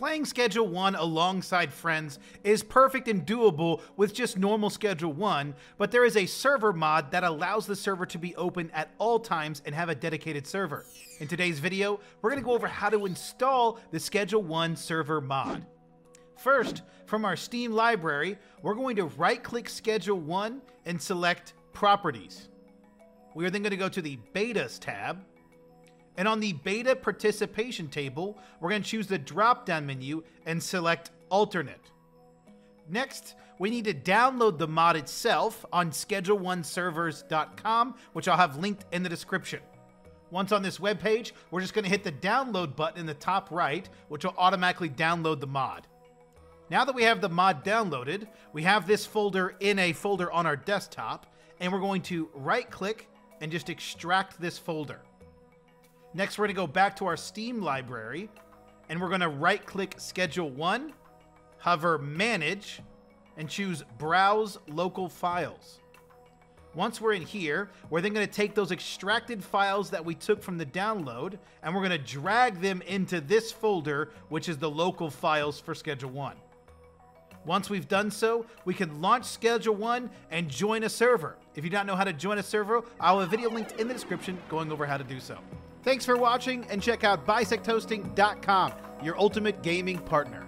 Playing Schedule 1 alongside friends is perfect and doable with just normal Schedule 1, but there is a server mod that allows the server to be open at all times and have a dedicated server. In today's video, we're going to go over how to install the Schedule 1 server mod. First, from our Steam library, we're going to right click Schedule 1 and select Properties. We are then going to go to the Betas tab and on the beta participation table, we're going to choose the drop down menu and select alternate. Next, we need to download the mod itself on schedule1servers.com, which I'll have linked in the description. Once on this webpage, we're just going to hit the download button in the top right, which will automatically download the mod. Now that we have the mod downloaded, we have this folder in a folder on our desktop, and we're going to right click and just extract this folder. Next, we're going to go back to our Steam library and we're going to right click Schedule 1, hover Manage, and choose Browse Local Files. Once we're in here, we're then going to take those extracted files that we took from the download and we're going to drag them into this folder, which is the local files for Schedule 1. Once we've done so, we can launch Schedule 1 and join a server. If you don't know how to join a server, I'll have a video linked in the description going over how to do so. Thanks for watching and check out bisecthosting.com, your ultimate gaming partner.